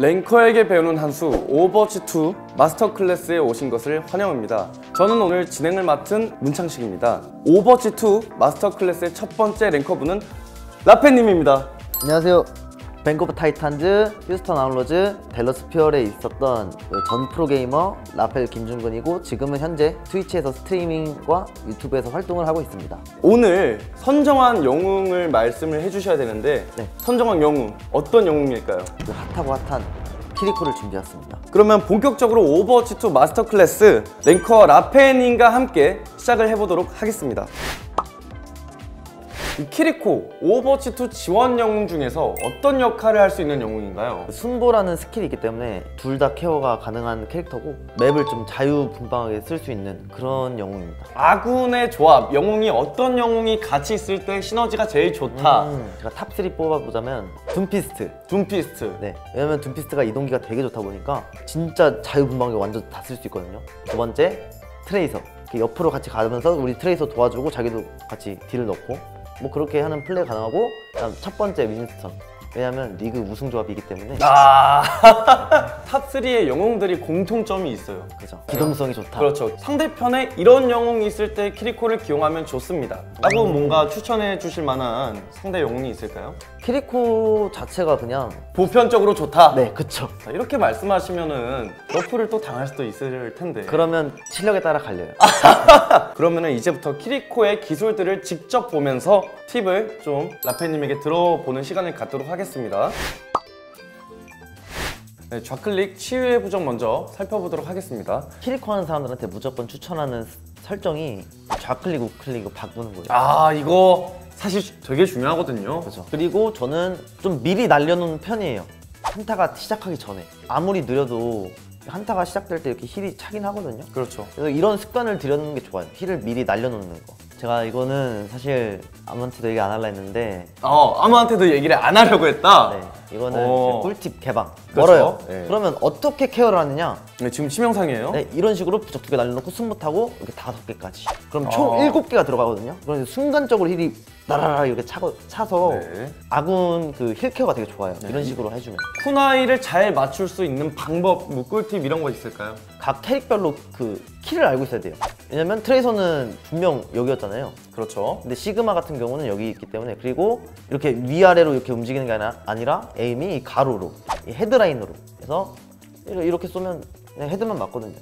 랭커에게 배우는 한수 오버워치2 마스터 클래스에 오신 것을 환영합니다. 저는 오늘 진행을 맡은 문창식입니다. 오버워치2 마스터 클래스의 첫 번째 랭커분은 라펠님입니다. 안녕하세요. 밴쿠버 타이탄즈, 휴스턴 아웃로즈, 댈러스 퓨얼에 있었던 그전 프로게이머 라펠 김준근이고 지금은 현재 트위치에서 스트리밍과 유튜브에서 활동을 하고 있습니다. 오늘 선정한 영웅을 말씀을 해주셔야 되는데 네. 선정한 영웅 어떤 영웅일까요? 그 핫하고 핫한 키리코를 준비했습니다. 그러면 본격적으로 오버워치2 마스터 클래스 랭커 라펠님과 함께 시작을 해보도록 하겠습니다. 이 키리코 오버워치2 지원 영웅 중에서 어떤 역할을 할 수 있는 영웅인가요? 순보라는 스킬이 있기 때문에 둘 다 케어가 가능한 캐릭터고 맵을 좀 자유분방하게 쓸 수 있는 그런 영웅입니다. 아군의 조합, 영웅이 어떤 영웅이 같이 있을 때 시너지가 제일 좋다. 음, 제가 top3 뽑아보자면 둠피스트. 둠피스트. 네, 왜냐면 둠피스트가 이동기가 되게 좋다 보니까 진짜 자유분방하게 완전 다 쓸 수 있거든요. 두 번째 트레이서. 옆으로 같이 가면서 우리 트레이서 도와주고 자기도 같이 deal을 넣고 뭐 그렇게 하는 플레이 가능하고 그다음 첫 번째 윈스턴. 왜냐면 리그 우승 조합이기 때문에 아, top3의 영웅들이 공통점이 있어요. 그죠. 기동성이 좋다. 그렇죠. 상대편에 이런 영웅이 있을 때 키리코를 기용하면 좋습니다. 라고 뭔가 추천해 주실 만한 상대 영웅이 있을까요? 키리코 자체가 그냥 보편적으로 좋다. 네, 그쵸. 자, 이렇게 말씀하시면은 nerf를 또 당할 수도 있을 텐데. 그러면 실력에 따라 갈려요. 그러면은 이제부터 키리코의 기술들을 직접 보면서 팁을 좀 라펠님에게 들어보는 시간을 갖도록 하겠습니다. 네, 좌클릭 치유의 부적 먼저 살펴보도록 하겠습니다. 키리코 하는 사람들한테 무조건 추천하는 설정이 좌클릭, 우클릭을 바꾸는 거예요. 아 이거 사실 되게 중요하거든요. 그죠. 그리고 저는 좀 미리 날려놓는 편이에요. 한타가 시작하기 전에 아무리 느려도 한타가 시작될 때 이렇게 heal이 차긴 하거든요. 그렇죠. 그래서 이런 습관을 들여놓는 게 좋아요. heal을 미리 날려놓는 거. 제가 이거는 사실 아무한테도 얘기 안 할라 했는데 어 아무한테도 얘기를 안 하려고 했다. 네, 이거는 어. 꿀팁 개방. 그렇죠. 멀어요. 네. 그러면 어떻게 케어를 하느냐? 네, 지금 치명상이에요. 네, 이런 식으로 부적 두 개 날려놓고 숨못하고 이렇게 다섯 개까지. 그럼 총 어. 일곱 개가 들어가거든요. 그럼 순간적으로 heal이 나라라 이렇게 차고, 차서 네. 아군 그 heal 케어가 되게 좋아요. 이런 식으로 해주면. 쿠나이를 잘 맞출 수 있는 방법, 뭐 꿀팁 이런 거 있을까요? 각 캐릭별로 그 키를 알고 있어야 돼요. 왜냐면 트레이서는 분명 여기였잖아요. 그렇죠. 근데 시그마 같은 경우는 여기 있기 때문에 그리고 이렇게 위아래로 이렇게 움직이는 게 아니라, aim이 이 가로로 이 헤드라인으로 해서 이렇게- 쏘면 헤드만 맞거든요.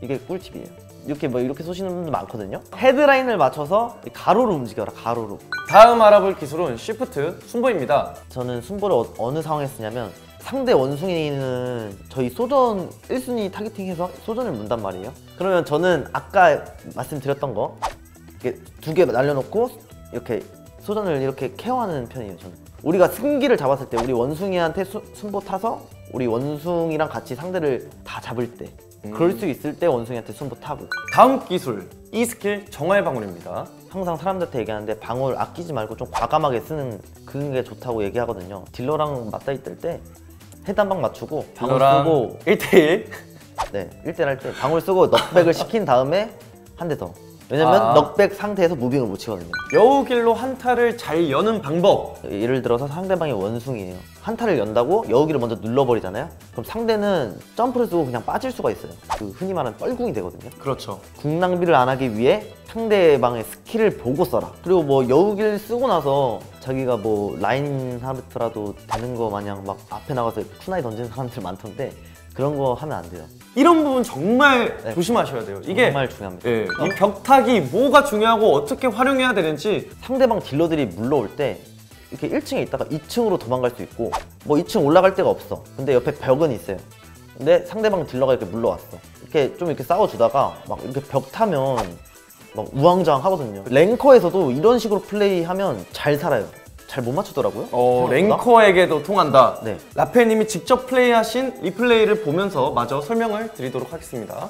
이게 꿀팁이에요. 이렇게 뭐 이렇게 쏘시는 분들 많거든요. 헤드라인을 맞춰서 이 가로로 움직여라 가로로. 다음 알아볼 기술은 쉬프트 순보입니다. 저는 순보를 어, 어느 상황에 쓰냐면 상대 원숭이는 저희 소전 1순위 타겟팅해서 소전을 문단 말이에요. 그러면 저는 아까 말씀드렸던 거 이렇게 두 개 날려놓고 이렇게 소전을 이렇게 케어하는 편이에요. 저는 우리가 승기를 잡았을 때 우리 원숭이한테 수- 순보 타서 우리 원숭이랑 같이 상대를 다 잡을 때 그럴 수 있을 때 원숭이한테 순보 타고 다음 기술 이 스킬 정화의 방울입니다. 항상 사람들한테 얘기하는데 방울 아끼지 말고 좀 과감하게 쓰는 그게 좋다고 얘기하거든요. 딜러랑 맞다이 있을 때 헤드 한방 맞추고 방울 쓰고 1대1 네 1대1 할 때 방울 쓰고 knockback을 시킨 다음에 한 대 더. 왜냐면 아. knockback 상태에서 moving을 못 치거든요. 여우길로 한타를 잘 여는 방법. 예를 들어서 상대방이 원숭이에요. 한타를 연다고 여우길을 먼저 눌러버리잖아요. 그럼 상대는 점프를 쓰고 그냥 빠질 수가 있어요. 그 흔히 말하는 뻘궁이 되거든요. 그렇죠. 궁 낭비를 안 하기 위해 상대방의 skill을 보고 써라. 그리고 뭐 여우길 쓰고 나서 자기가 뭐 라인하르트라도 되는 거 마냥 막 앞에 나가서 쿠나이 던지는 사람들 많던데 그런 거 하면 안 돼요. 이런 부분 정말 네. 조심하셔야 돼요. 이게 정말 중요합니다. 예, 이 벽타기 뭐가 중요하고 어떻게 활용해야 되는지 상대방 딜러들이 물러 올 때 이렇게 1층에 있다가 2층으로 도망갈 수 있고 뭐 2층 올라갈 데가 없어. 근데 옆에 벽은 있어요. 근데 상대방 딜러가 이렇게 물러왔어. 이렇게 좀 이렇게 싸워주다가 막 이렇게 벽 타면 막 우왕좌왕 하거든요. 랭커에서도 이런 식으로 플레이하면 잘 살아요. 잘 못 맞추더라고요. 어, 생각보다. 랭커에게도 통한다. 네. 라페님이 직접 플레이하신 리플레이를 보면서 마저 설명을 드리도록 하겠습니다.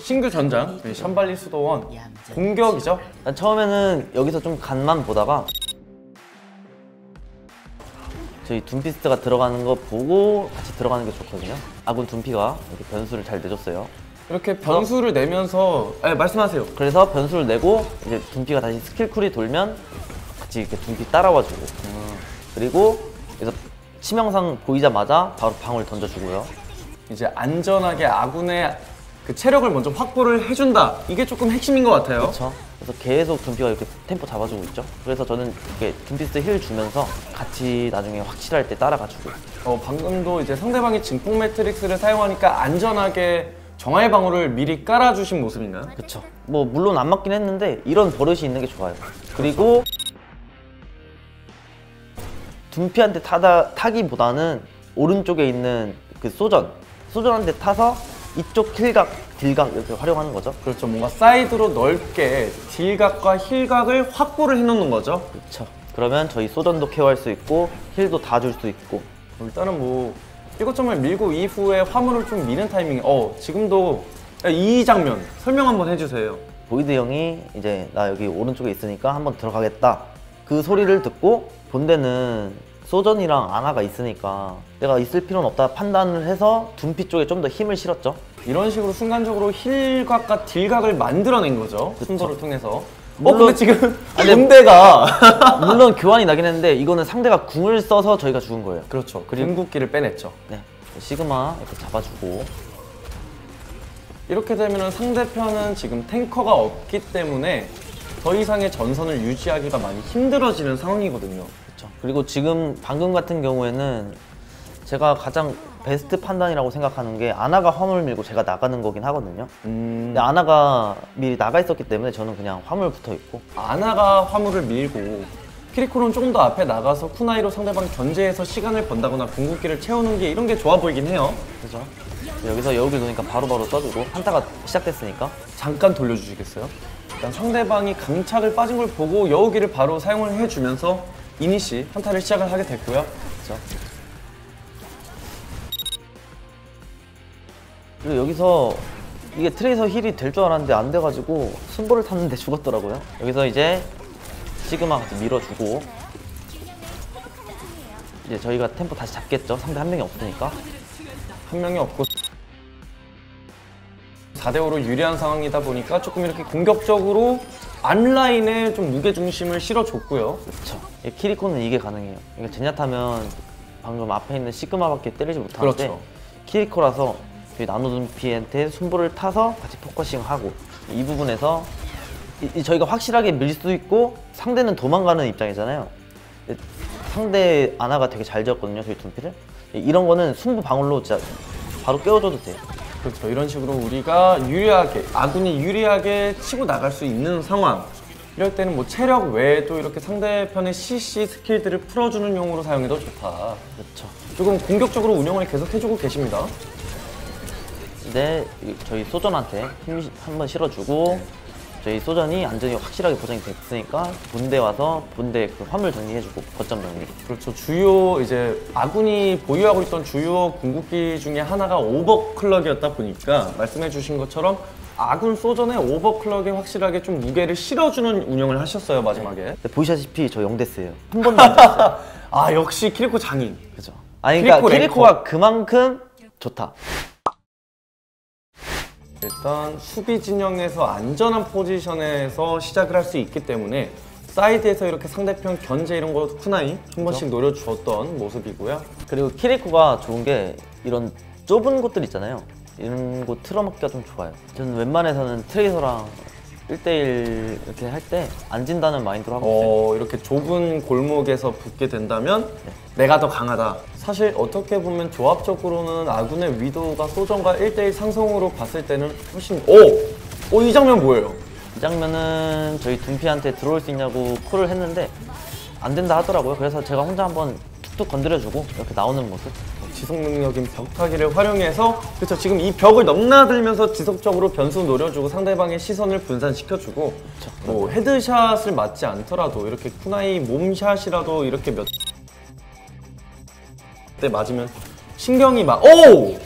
신규 전장 네, 샴발리 수도원 공격이죠. 난 처음에는 여기서 좀 간만 보다가 저희 둠피스트가 들어가는 거 보고 같이 들어가는 게 좋거든요. 아군 둠피가 이렇게 변수를 잘 내줬어요. 이렇게 변수를 내면서 네, 말씀하세요. 그래서 변수를 내고 이제 둠피가 다시 skill cool이 돌면 같이 이렇게 둠피 따라와주고 그리고 그래서 치명상 보이자마자 바로 방울 던져주고요. 이제 안전하게 아군의 그 체력을 먼저 확보를 해준다. 이게 조금 핵심인 것 같아요. 그렇죠. 그래서 계속 둠피가 이렇게 템포 잡아주고 있죠. 그래서 저는 이렇게 둠피 heal 주면서 같이 나중에 확실할 때 따라가주고. 어, 방금도 이제 상대방이 증폭 매트릭스를 사용하니까 안전하게 정화의 방울을 미리 깔아주신 모습인가요? 그렇죠. 뭐 물론 안 맞긴 했는데 이런 버릇이 있는 게 좋아요. 그리고 둠피한테 타다 타기보다는 오른쪽에 있는 그 소전 소전한테 타서 이쪽 kill각 deal각 이렇게 활용하는 거죠. 그렇죠. 뭔가 사이드로 넓게 deal각과 heal각을 확보를 해놓는 거죠. 그렇죠. 그러면 저희 소전도 케어할 수 있고 heal도 다 줄 수 있고 일단은 뭐 2거점을 밀고 이후에 화물을 좀 미는 타이밍. 어 지금도 이 장면 설명 한번 해주세요. 보이드 형이 이제 나 여기 오른쪽에 있으니까 한번 들어가겠다 그 소리를 듣고 본대는 소전이랑 아나가 있으니까 내가 있을 필요는 없다 판단을 해서 둠피 쪽에 좀 더 힘을 실었죠 이런 식으로 순간적으로 힐각과 딜각을 만들어낸 거죠. 순서를 통해서. 어 근데 지금. 본대가 물론 교환이 나긴 했는데 이거는 상대가 궁을 써서 저희가 죽은 거예요 그렇죠. 궁극기를 빼냈죠. 네 시그마 이렇게 잡아주고 이렇게 되면 상대편은 지금 탱커가 없기 때문에 더 이상의 전선을 유지하기가 많이 힘들어지는 상황이거든요. 그렇죠 그리고 지금 방금 같은 경우에는 제가 가장 베스트 판단이라고 생각하는 게 아나가 화물 밀고 제가 나가는 거긴 하거든요 음, 근데 아나가 미리 나가 있었기 때문에 저는 그냥 화물 붙어 있고 아나가 화물을 밀고 키리코는 조금 더 앞에 나가서 쿠나이로 상대방 견제해서 시간을 번다거나 궁극기를 채우는 게 이런 게 좋아 보이긴 해요. 그죠? 여기서 여우길 놓으니까 바로바로 써주고 한타가 시작됐으니까 잠깐 돌려주시겠어요? 일단 상대방이 강착을 빠진 걸 보고 여우길을 바로 사용을 해주면서 이니시 한타를 시작을 하게 됐고요. 그죠? 그리고 여기서 이게 트레이서 heal이 될 줄 알았는데 안 돼가지고 순보를 탔는데 죽었더라고요. 여기서 이제 시그마 같이 밀어주고 이제 저희가 템포 다시 잡겠죠. 상대 한 명이 없으니까. 한 명이 없고 4대5로 유리한 상황이다 보니까 조금 이렇게 공격적으로 안라인에 좀 무게중심을 실어줬고요. 그렇죠 키리코는 이게 가능해요. 이게 제냐타면 방금 앞에 있는 시그마밖에 때리지 못하는데 그렇죠. 키리코라서 저희 나노둠피한테 순보를 타서 같이 포커싱하고 이 부분에서 이- 이 저희가 확실하게 밀수 있고 상대는 도망가는 입장이잖아요 상대 아나가 되게 잘 지었거든요 저희 둠피를 이런 거는 순부 방울로 진짜 바로 깨워줘도 돼요 그렇죠. 이런 식으로 우리가 유리하게, 아군이 유리하게 치고 나갈 수 있는 상황. 이럴 때는 뭐 체력 외에도 이렇게 상대편의 CC 스킬들을 풀어주는 용으로 사용해도 좋다. 그렇죠 조금 공격적으로 운영을 계속 해주고 계십니다. 근데 이- 저희 소전한테 힘 한번 실어주고 저희 소전이 안전이 확실하게 보장이 됐으니까 본대 와서 본대 그 화물 정리해주고 거점 정리. 그렇죠. 주요 이제 아군이 보유하고 있던 주요 궁극기 중에 하나가 오버클럭이었다 보니까 말씀해주신 것처럼 아군 소전의 오버클럭에 확실하게 좀 무게를 실어주는 운영을 하셨어요 마지막에. 근데 보시다시피 저 영 death예요. 한 번도 안 졌어요. 아 역시 키리코 장인. 그죠. 아니 그러니까 키리코 키리코가 그만큼 좋다 일단 수비 진영에서 안전한 포지션에서 시작을 할 수 있기 때문에 사이드에서 이렇게 상대편 견제 이런 거 쿠나이 한 번씩 노려주었던 모습이고요. 그리고 키리코가 좋은 게 이런 좁은 곳들 있잖아요. 이런 곳 틀어막기가 좀 좋아요. 저는 웬만해서는 트레이서랑 1대1 이렇게 할 때 안 진다는 마인드로 하고 있어요 어, 이렇게 좁은 골목에서 붙게 된다면 내가 더 강하다. 사실 어떻게 보면 조합적으로는 아군의 위도가 소전과 1대1 상성으로 봤을 때는 훨씬 오! 오, 이 장면 뭐예요? 이 장면은 저희 둠피한테 들어올 수 있냐고 콜을 했는데 안 된다 하더라고요. 그래서 제가 혼자 한번 툭툭 건드려주고 이렇게 나오는 모습. 지속 능력인 벽타기를 활용해서 그렇죠 지금 이 벽을 넘나들면서 지속적으로 변수 노려주고 상대방의 시선을 분산시켜주고 뭐 headshot을 맞지 않더라도 이렇게 쿠나이 몸샷이라도 이렇게 몇대 맞으면 신경이 막 오!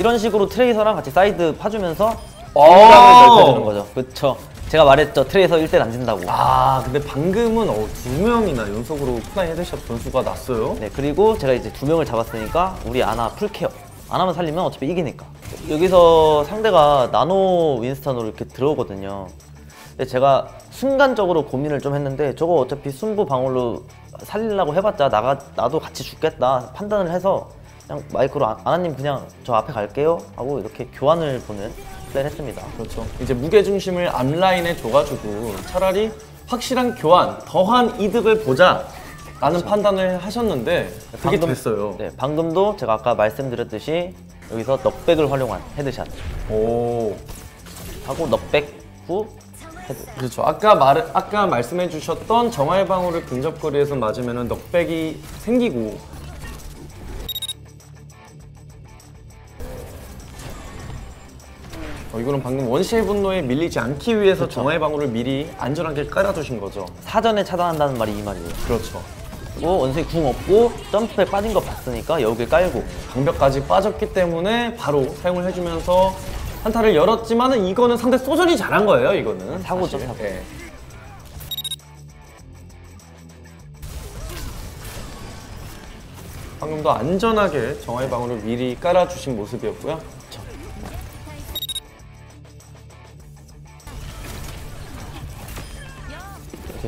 이런 식으로 트레이서랑 같이 사이드 파주면서 오! 딜각을 넓혀주는 거죠. 그렇죠. 제가 말했죠. 트레이서 1대 안 진다고. 아 근데 방금은 어, 두 명이나 연속으로 쿠나이 headshot 변수가 났어요 네, 그리고 제가 이제 두 명을 잡았으니까 우리 아나 full care. 안 하면 살리면 어차피 이기니까. 여기서 상대가 나노 윈스턴으로 이렇게 들어오거든요. 근데 제가 순간적으로 고민을 좀 했는데 저거 어차피 순부 방울로 살리려고 해봤자 나가 나도 같이 죽겠다 판단을 해서 그냥 마이크로 아- 아나님 그냥 저 앞에 갈게요 하고 이렇게 교환을 보는 플레이를 했습니다. 그렇죠. 이제 무게 중심을 앞라인에 줘가지고 차라리 확실한 교환, 더한 이득을 보자. 라는 판단을 하셨는데 그게 방금- 됐어요. 네, 방금도 제가 아까 말씀드렸듯이 여기서 knockback을 활용한 headshot 오. 하고 knockback 후 헤드. 그렇죠. 아까 말 아까 말씀해 주셨던 정화의 방울을 근접거리에서 맞으면 knockback이 생기고 어, 이거는 방금 원시의 분노에 밀리지 않기 위해서 정화의 방울을 미리 안전하게 깔아두신 거죠. 사전에 차단한다는 말이 이 말이에요. 그렇죠. 그리고 원숭이 궁 없고 점프에 빠진 거 봤으니까 여기 깔고 방벽까지 빠졌기 때문에 바로 사용을 해주면서 한타를 열었지만은 이거는 상대 소전이 잘한 거예요. 이거는 사고죠, 사실. 사고. 예. 방금도 안전하게 정화의 방울을 미리 깔아주신 모습이었고요.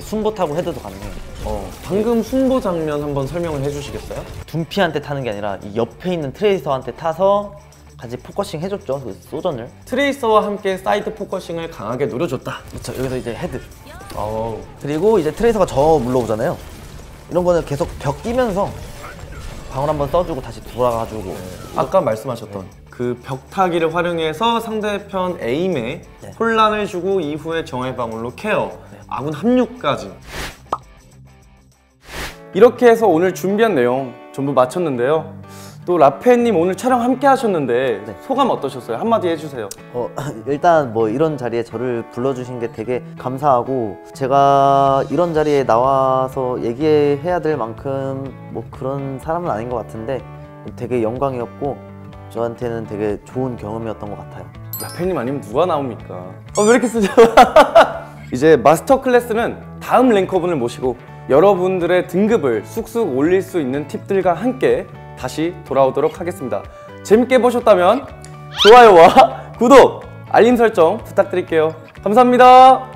순보 타고 헤드도 가능해요. 어, 방금 순보 장면 한번 설명을 해주시겠어요? 둠피한테 타는 게 아니라 이 옆에 있는 트레이서한테 타서 같이 focusing 해줬죠. 그 소전을. 트레이서와 함께 사이드 focusing을 강하게 노려줬다. 그렇죠. 여기서 이제 헤드. 어우. 그리고 이제 트레이서가 저 물러 오잖아요. 이런 거는 계속 벽 끼면서 방울 한번 써주고 다시 돌아가지고 아까 말씀하셨던 그 벽타기를 활용해서 상대편 aim에 네. 혼란을 주고 이후에 정화의 방울로 케어, 아군 합류까지. 이렇게 해서 오늘 준비한 내용 전부 마쳤는데요. 또 라페님 오늘 촬영 함께 하셨는데 네. 소감 어떠셨어요? 한마디 해주세요. 어, 일단 뭐 이런 자리에 저를 불러주신 게 되게 감사하고 제가 이런 자리에 나와서 얘기해야 될 만큼 뭐 그런 사람은 아닌 것 같은데 되게 영광이었고 저한테는 되게 좋은 경험이었던 것 같아요. 라페님 아니면 누가 나옵니까? 어, 왜 이렇게 쓰죠? 이제 마스터 클래스는 다음 랭커분을 모시고 여러분들의 등급을 쑥쑥 올릴 수 있는 팁들과 함께 다시 돌아오도록 하겠습니다. 재밌게 보셨다면 좋아요와 구독, 알림 설정 부탁드릴게요. 감사합니다.